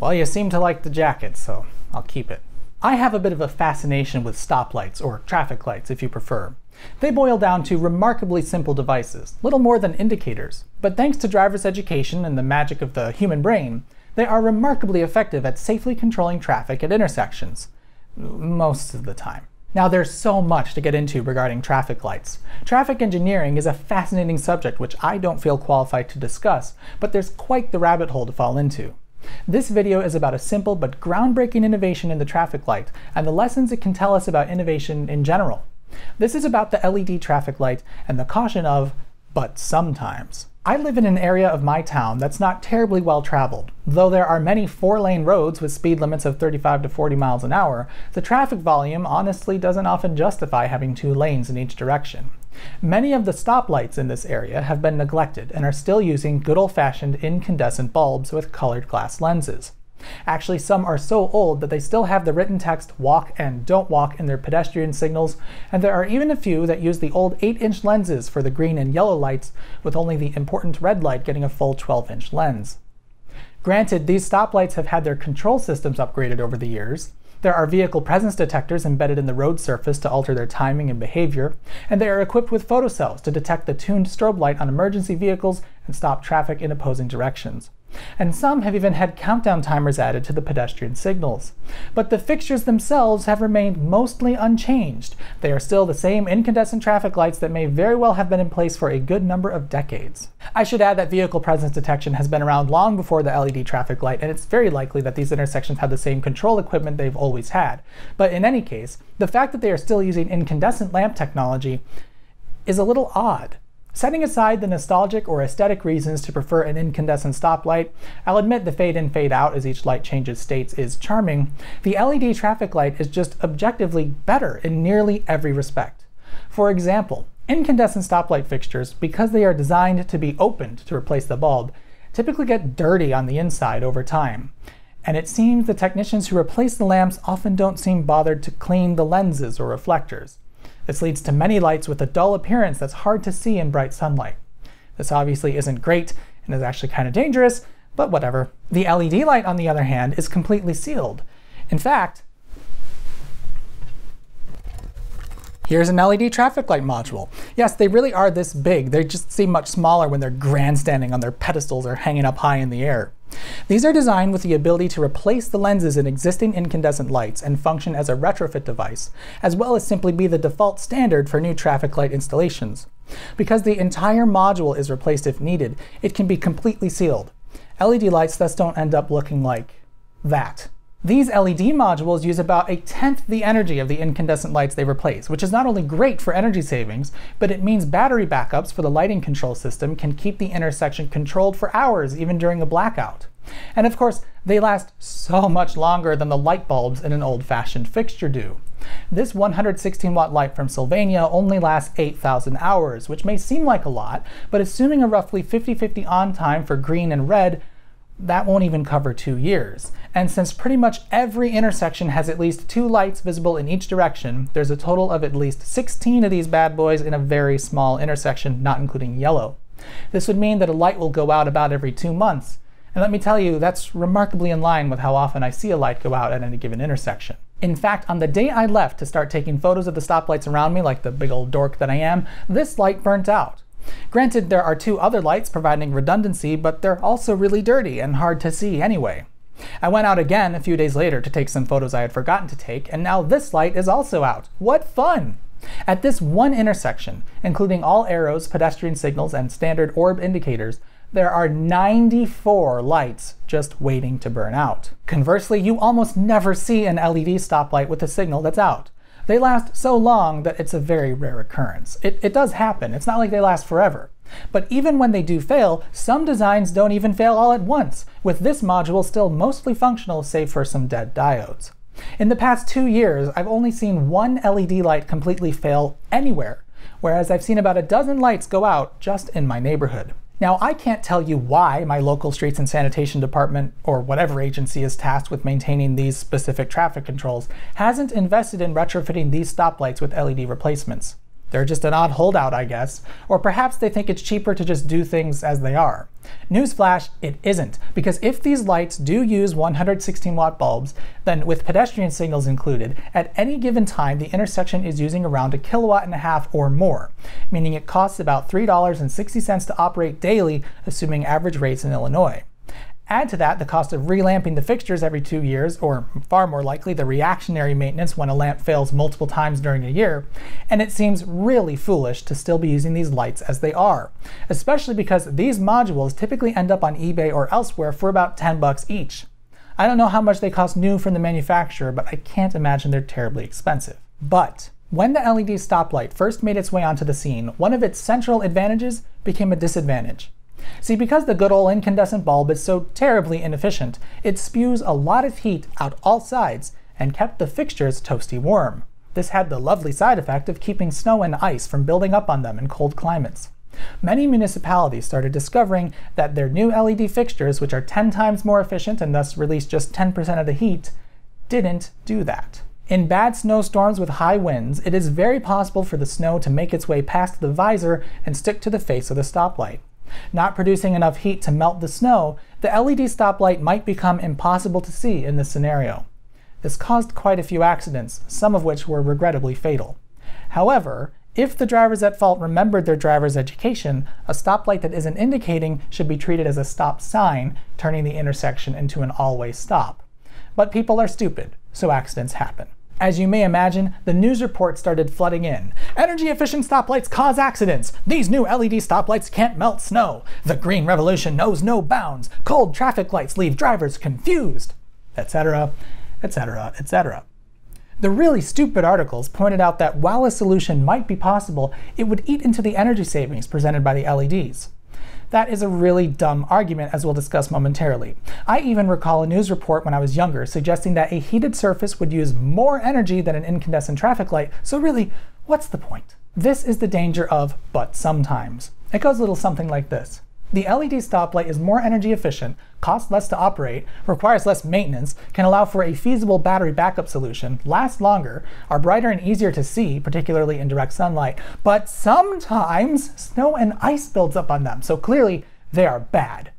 Well, you seem to like the jacket, so I'll keep it. I have a bit of a fascination with stoplights, or traffic lights if you prefer. They boil down to remarkably simple devices, little more than indicators, but thanks to driver's education and the magic of the human brain, they are remarkably effective at safely controlling traffic at intersections. Most of the time. Now there's so much to get into regarding traffic lights. Traffic engineering is a fascinating subject which I don't feel qualified to discuss, but there's quite the rabbit hole to fall into. This video is about a simple but groundbreaking innovation in the traffic light, and the lessons it can tell us about innovation in general. This is about the LED traffic light and the caution of, but sometimes. I live in an area of my town that's not terribly well traveled. Though there are many four-lane roads with speed limits of 35 to 40 miles an hour, the traffic volume honestly doesn't often justify having two lanes in each direction. Many of the stoplights in this area have been neglected and are still using good old-fashioned incandescent bulbs with colored glass lenses. Actually, some are so old that they still have the written text walk and don't walk in their pedestrian signals, and there are even a few that use the old 8-inch lenses for the green and yellow lights, with only the important red light getting a full 12-inch lens. Granted, these stoplights have had their control systems upgraded over the years, there are vehicle presence detectors embedded in the road surface to alter their timing and behavior, and they are equipped with photocells to detect the tuned strobe light on emergency vehicles and stop traffic in opposing directions and some have even had countdown timers added to the pedestrian signals. But the fixtures themselves have remained mostly unchanged. They are still the same incandescent traffic lights that may very well have been in place for a good number of decades. I should add that vehicle presence detection has been around long before the LED traffic light, and it's very likely that these intersections have the same control equipment they've always had. But in any case, the fact that they are still using incandescent lamp technology is a little odd. Setting aside the nostalgic or aesthetic reasons to prefer an incandescent stoplight, I'll admit the fade in fade out as each light changes states is charming, the LED traffic light is just objectively better in nearly every respect. For example, incandescent stoplight fixtures, because they are designed to be opened to replace the bulb, typically get dirty on the inside over time. And it seems the technicians who replace the lamps often don't seem bothered to clean the lenses or reflectors. This leads to many lights with a dull appearance that's hard to see in bright sunlight. This obviously isn't great and is actually kind of dangerous, but whatever. The LED light, on the other hand, is completely sealed. In fact, Here's an LED traffic light module. Yes, they really are this big. They just seem much smaller when they're grandstanding on their pedestals or hanging up high in the air. These are designed with the ability to replace the lenses in existing incandescent lights and function as a retrofit device, as well as simply be the default standard for new traffic light installations. Because the entire module is replaced if needed, it can be completely sealed. LED lights thus don't end up looking like that. These LED modules use about a tenth the energy of the incandescent lights they replace, which is not only great for energy savings, but it means battery backups for the lighting control system can keep the intersection controlled for hours even during a blackout. And of course, they last so much longer than the light bulbs in an old-fashioned fixture do. This 116 watt light from Sylvania only lasts 8,000 hours, which may seem like a lot, but assuming a roughly 50-50 on time for green and red, that won't even cover two years. And since pretty much every intersection has at least two lights visible in each direction, there's a total of at least 16 of these bad boys in a very small intersection, not including yellow. This would mean that a light will go out about every two months. And let me tell you, that's remarkably in line with how often I see a light go out at any given intersection. In fact, on the day I left to start taking photos of the stoplights around me like the big old dork that I am, this light burnt out. Granted, there are two other lights providing redundancy, but they're also really dirty and hard to see anyway. I went out again a few days later to take some photos I had forgotten to take, and now this light is also out. What fun! At this one intersection, including all arrows, pedestrian signals, and standard orb indicators, there are 94 lights just waiting to burn out. Conversely, you almost never see an LED stoplight with a signal that's out. They last so long that it's a very rare occurrence. It, it does happen, it's not like they last forever. But even when they do fail, some designs don't even fail all at once, with this module still mostly functional save for some dead diodes. In the past two years, I've only seen one LED light completely fail anywhere, whereas I've seen about a dozen lights go out just in my neighborhood. Now, I can't tell you why my local streets and sanitation department, or whatever agency is tasked with maintaining these specific traffic controls, hasn't invested in retrofitting these stoplights with LED replacements. They're just an odd holdout, I guess. Or perhaps they think it's cheaper to just do things as they are. Newsflash, it isn't, because if these lights do use 116 watt bulbs, then with pedestrian signals included, at any given time the intersection is using around a kilowatt and a half or more, meaning it costs about $3.60 to operate daily, assuming average rates in Illinois. Add to that the cost of relamping the fixtures every two years, or far more likely, the reactionary maintenance when a lamp fails multiple times during a year, and it seems really foolish to still be using these lights as they are, especially because these modules typically end up on eBay or elsewhere for about 10 bucks each. I don't know how much they cost new from the manufacturer, but I can't imagine they're terribly expensive. But when the LED stoplight first made its way onto the scene, one of its central advantages became a disadvantage. See, because the good old incandescent bulb is so terribly inefficient, it spews a lot of heat out all sides and kept the fixtures toasty warm. This had the lovely side effect of keeping snow and ice from building up on them in cold climates. Many municipalities started discovering that their new LED fixtures, which are 10 times more efficient and thus release just 10% of the heat, didn't do that. In bad snowstorms with high winds, it is very possible for the snow to make its way past the visor and stick to the face of the stoplight. Not producing enough heat to melt the snow, the LED stoplight might become impossible to see in this scenario. This caused quite a few accidents, some of which were regrettably fatal. However, if the drivers at fault remembered their driver's education, a stoplight that isn't indicating should be treated as a stop sign, turning the intersection into an all-way stop. But people are stupid, so accidents happen. As you may imagine, the news reports started flooding in. Energy efficient stoplights cause accidents. These new LED stoplights can't melt snow. The green revolution knows no bounds. Cold traffic lights leave drivers confused. Etc., etc., etc. The really stupid articles pointed out that while a solution might be possible, it would eat into the energy savings presented by the LEDs. That is a really dumb argument, as we'll discuss momentarily. I even recall a news report when I was younger suggesting that a heated surface would use more energy than an incandescent traffic light, so really, what's the point? This is the danger of but sometimes. It goes a little something like this. The LED stoplight is more energy efficient, costs less to operate, requires less maintenance, can allow for a feasible battery backup solution, lasts longer, are brighter and easier to see, particularly in direct sunlight, but sometimes snow and ice builds up on them, so clearly they are bad.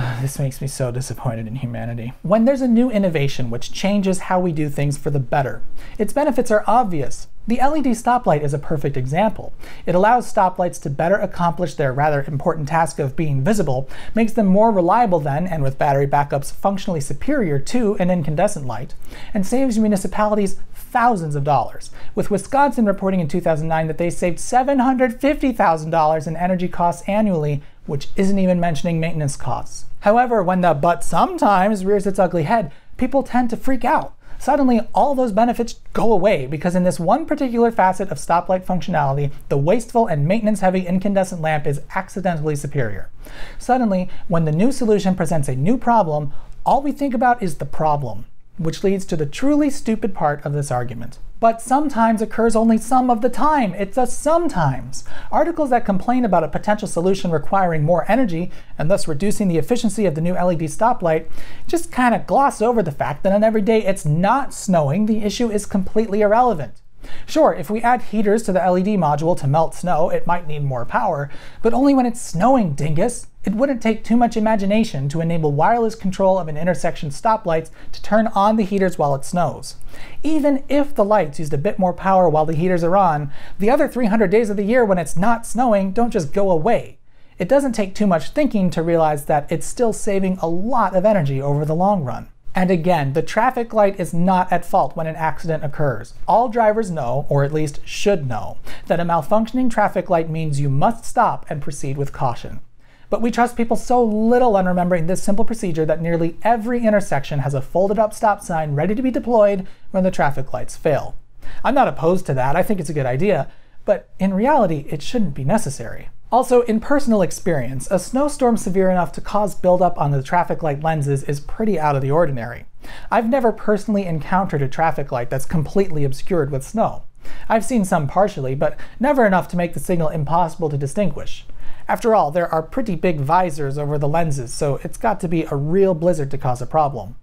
this makes me so disappointed in humanity. When there's a new innovation which changes how we do things for the better, its benefits are obvious. The LED stoplight is a perfect example. It allows stoplights to better accomplish their rather important task of being visible, makes them more reliable than, and with battery backups functionally superior to, an incandescent light, and saves municipalities thousands of dollars, with Wisconsin reporting in 2009 that they saved $750,000 in energy costs annually which isn't even mentioning maintenance costs. However, when the but sometimes rears its ugly head, people tend to freak out. Suddenly, all those benefits go away because in this one particular facet of stoplight functionality, the wasteful and maintenance-heavy incandescent lamp is accidentally superior. Suddenly, when the new solution presents a new problem, all we think about is the problem, which leads to the truly stupid part of this argument but sometimes occurs only some of the time. It's a sometimes. Articles that complain about a potential solution requiring more energy and thus reducing the efficiency of the new LED stoplight just kind of gloss over the fact that on every day it's not snowing, the issue is completely irrelevant. Sure, if we add heaters to the LED module to melt snow, it might need more power, but only when it's snowing, dingus! It wouldn't take too much imagination to enable wireless control of an intersection's stoplights to turn on the heaters while it snows. Even if the lights used a bit more power while the heaters are on, the other 300 days of the year when it's not snowing don't just go away. It doesn't take too much thinking to realize that it's still saving a lot of energy over the long run. And again, the traffic light is not at fault when an accident occurs. All drivers know, or at least should know, that a malfunctioning traffic light means you must stop and proceed with caution. But we trust people so little on remembering this simple procedure that nearly every intersection has a folded up stop sign ready to be deployed when the traffic lights fail. I'm not opposed to that, I think it's a good idea, but in reality, it shouldn't be necessary. Also, in personal experience, a snowstorm severe enough to cause buildup on the traffic light lenses is pretty out of the ordinary. I've never personally encountered a traffic light that's completely obscured with snow. I've seen some partially, but never enough to make the signal impossible to distinguish. After all, there are pretty big visors over the lenses, so it's got to be a real blizzard to cause a problem.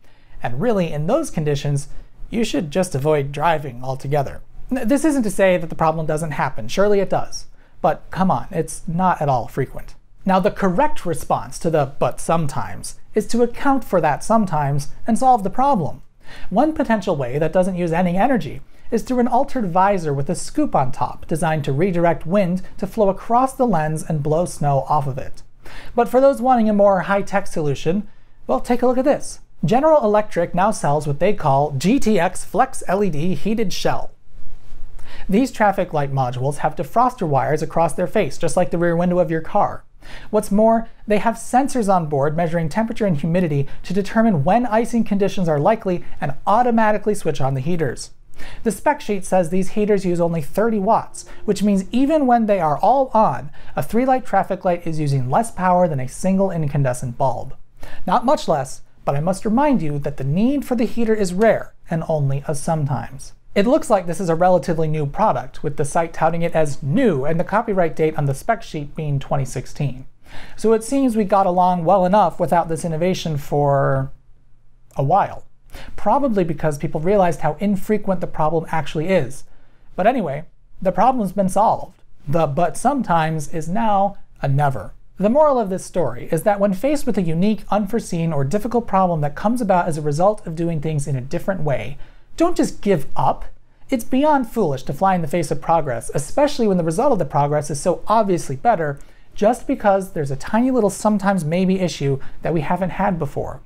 And really, in those conditions, you should just avoid driving altogether. This isn't to say that the problem doesn't happen, surely it does. But come on, it's not at all frequent. Now the correct response to the but sometimes is to account for that sometimes and solve the problem. One potential way that doesn't use any energy is through an altered visor with a scoop on top designed to redirect wind to flow across the lens and blow snow off of it. But for those wanting a more high-tech solution, well, take a look at this. General Electric now sells what they call GTX Flex LED Heated Shell. These traffic light modules have defroster wires across their face, just like the rear window of your car. What's more, they have sensors on board measuring temperature and humidity to determine when icing conditions are likely and automatically switch on the heaters. The spec sheet says these heaters use only 30 watts, which means even when they are all on, a 3-light traffic light is using less power than a single incandescent bulb. Not much less, but I must remind you that the need for the heater is rare and only a sometimes. It looks like this is a relatively new product, with the site touting it as new and the copyright date on the spec sheet being 2016. So it seems we got along well enough without this innovation for a while. Probably because people realized how infrequent the problem actually is. But anyway, the problem's been solved. The but sometimes is now a never. The moral of this story is that when faced with a unique, unforeseen, or difficult problem that comes about as a result of doing things in a different way, don't just give up. It's beyond foolish to fly in the face of progress, especially when the result of the progress is so obviously better, just because there's a tiny little sometimes maybe issue that we haven't had before.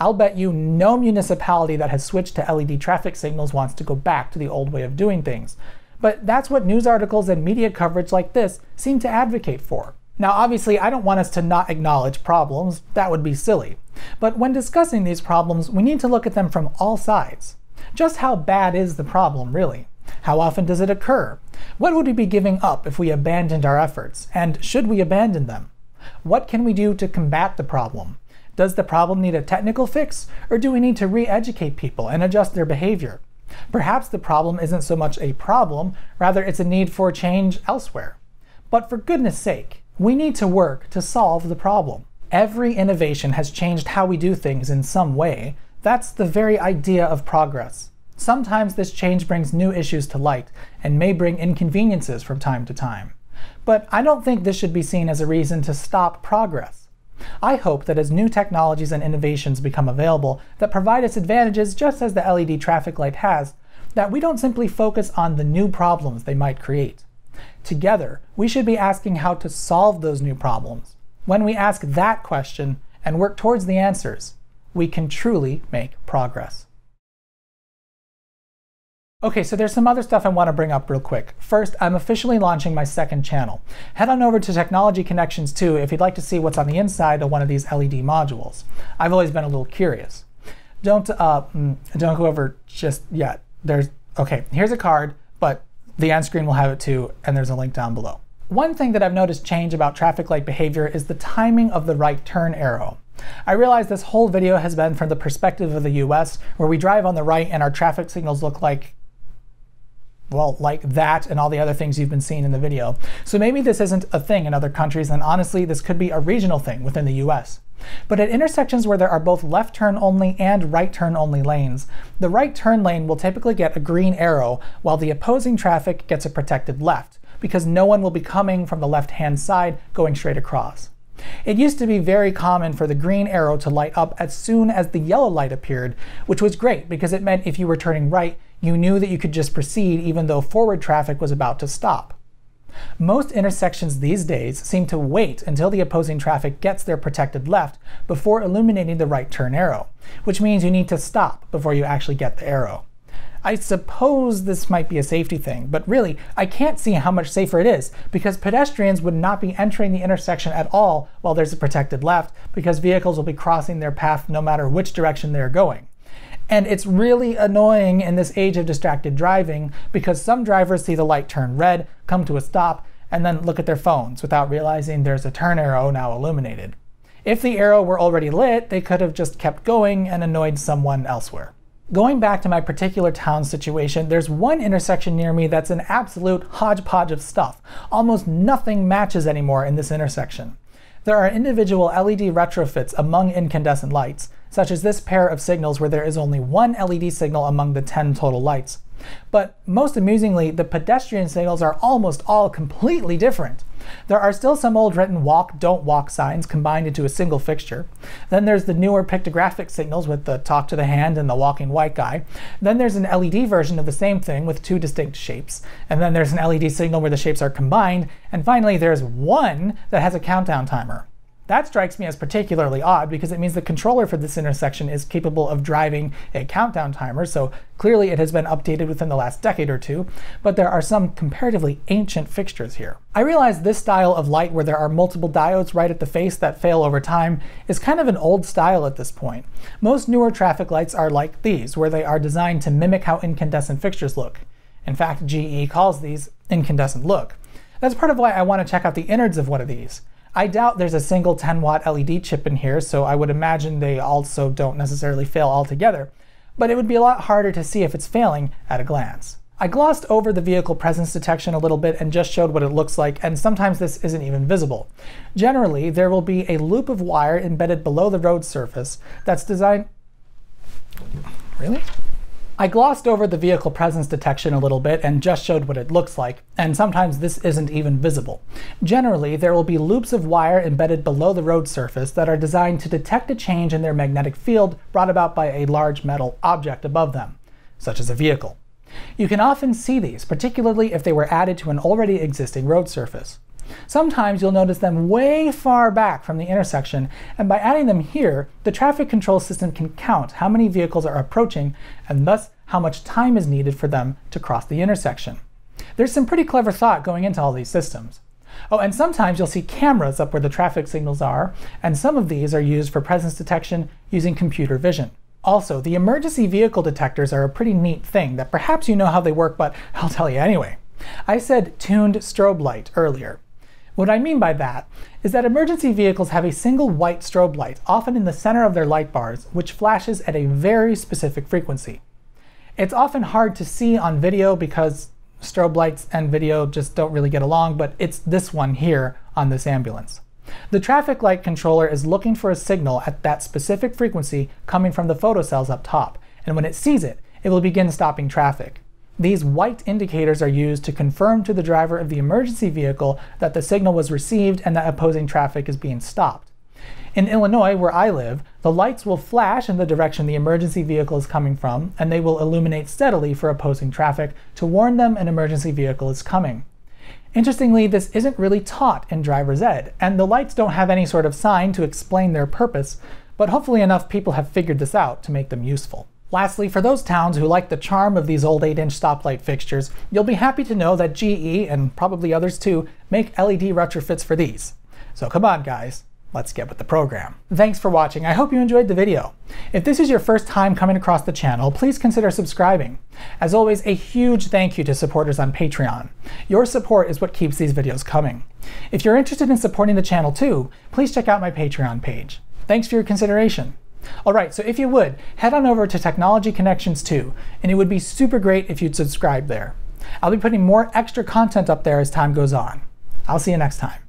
I'll bet you no municipality that has switched to LED traffic signals wants to go back to the old way of doing things. But that's what news articles and media coverage like this seem to advocate for. Now obviously I don't want us to not acknowledge problems, that would be silly. But when discussing these problems, we need to look at them from all sides. Just how bad is the problem, really? How often does it occur? What would we be giving up if we abandoned our efforts? And should we abandon them? What can we do to combat the problem? Does the problem need a technical fix, or do we need to re-educate people and adjust their behavior? Perhaps the problem isn't so much a problem, rather it's a need for change elsewhere. But for goodness sake, we need to work to solve the problem. Every innovation has changed how we do things in some way, that's the very idea of progress. Sometimes this change brings new issues to light, and may bring inconveniences from time to time. But I don't think this should be seen as a reason to stop progress. I hope that as new technologies and innovations become available that provide us advantages just as the LED traffic light has, that we don't simply focus on the new problems they might create. Together, we should be asking how to solve those new problems. When we ask that question and work towards the answers, we can truly make progress. Okay, so there's some other stuff I want to bring up real quick. First, I'm officially launching my second channel. Head on over to Technology Connections 2 if you'd like to see what's on the inside of one of these LED modules. I've always been a little curious. Don't uh, mm, don't go over just yet. There's okay. Here's a card, but the end screen will have it too, and there's a link down below. One thing that I've noticed change about traffic light behavior is the timing of the right turn arrow. I realize this whole video has been from the perspective of the US, where we drive on the right and our traffic signals look like well, like that and all the other things you've been seeing in the video. So maybe this isn't a thing in other countries, and honestly, this could be a regional thing within the US. But at intersections where there are both left turn only and right turn only lanes, the right turn lane will typically get a green arrow, while the opposing traffic gets a protected left, because no one will be coming from the left-hand side going straight across. It used to be very common for the green arrow to light up as soon as the yellow light appeared, which was great because it meant if you were turning right, you knew that you could just proceed even though forward traffic was about to stop. Most intersections these days seem to wait until the opposing traffic gets their protected left before illuminating the right turn arrow, which means you need to stop before you actually get the arrow. I suppose this might be a safety thing, but really, I can't see how much safer it is, because pedestrians would not be entering the intersection at all while there's a protected left, because vehicles will be crossing their path no matter which direction they're going. And it's really annoying in this age of distracted driving because some drivers see the light turn red, come to a stop, and then look at their phones without realizing there's a turn arrow now illuminated. If the arrow were already lit, they could have just kept going and annoyed someone elsewhere. Going back to my particular town situation, there's one intersection near me that's an absolute hodgepodge of stuff. Almost nothing matches anymore in this intersection. There are individual LED retrofits among incandescent lights, such as this pair of signals where there is only one LED signal among the 10 total lights. But most amusingly, the pedestrian signals are almost all completely different. There are still some old written walk, don't walk signs combined into a single fixture. Then there's the newer pictographic signals with the talk to the hand and the walking white guy. Then there's an LED version of the same thing with two distinct shapes. And then there's an LED signal where the shapes are combined. And finally, there's one that has a countdown timer. That strikes me as particularly odd because it means the controller for this intersection is capable of driving a countdown timer, so clearly it has been updated within the last decade or two, but there are some comparatively ancient fixtures here. I realize this style of light where there are multiple diodes right at the face that fail over time is kind of an old style at this point. Most newer traffic lights are like these, where they are designed to mimic how incandescent fixtures look. In fact, GE calls these incandescent look. That's part of why I want to check out the innards of one of these. I doubt there's a single 10 watt LED chip in here, so I would imagine they also don't necessarily fail altogether, but it would be a lot harder to see if it's failing at a glance. I glossed over the vehicle presence detection a little bit and just showed what it looks like, and sometimes this isn't even visible. Generally, there will be a loop of wire embedded below the road surface that's designed... Really? I glossed over the vehicle presence detection a little bit and just showed what it looks like, and sometimes this isn't even visible. Generally, there will be loops of wire embedded below the road surface that are designed to detect a change in their magnetic field brought about by a large metal object above them, such as a vehicle. You can often see these, particularly if they were added to an already existing road surface. Sometimes you'll notice them way far back from the intersection, and by adding them here, the traffic control system can count how many vehicles are approaching and thus how much time is needed for them to cross the intersection. There's some pretty clever thought going into all these systems. Oh, and sometimes you'll see cameras up where the traffic signals are, and some of these are used for presence detection using computer vision. Also, the emergency vehicle detectors are a pretty neat thing that perhaps you know how they work, but I'll tell you anyway. I said tuned strobe light earlier. What I mean by that is that emergency vehicles have a single white strobe light, often in the center of their light bars, which flashes at a very specific frequency. It's often hard to see on video because strobe lights and video just don't really get along, but it's this one here on this ambulance. The traffic light controller is looking for a signal at that specific frequency coming from the photocells up top, and when it sees it, it will begin stopping traffic. These white indicators are used to confirm to the driver of the emergency vehicle that the signal was received and that opposing traffic is being stopped. In Illinois, where I live, the lights will flash in the direction the emergency vehicle is coming from, and they will illuminate steadily for opposing traffic to warn them an emergency vehicle is coming. Interestingly, this isn't really taught in driver's ed, and the lights don't have any sort of sign to explain their purpose, but hopefully enough people have figured this out to make them useful. Lastly, for those towns who like the charm of these old 8-inch stoplight fixtures, you'll be happy to know that GE, and probably others too, make LED retrofits for these. So come on guys, let's get with the program. Thanks for watching, I hope you enjoyed the video. If this is your first time coming across the channel, please consider subscribing. As always, a huge thank you to supporters on Patreon. Your support is what keeps these videos coming. If you're interested in supporting the channel too, please check out my Patreon page. Thanks for your consideration. Alright, so if you would, head on over to Technology Connections 2, and it would be super great if you'd subscribe there. I'll be putting more extra content up there as time goes on. I'll see you next time.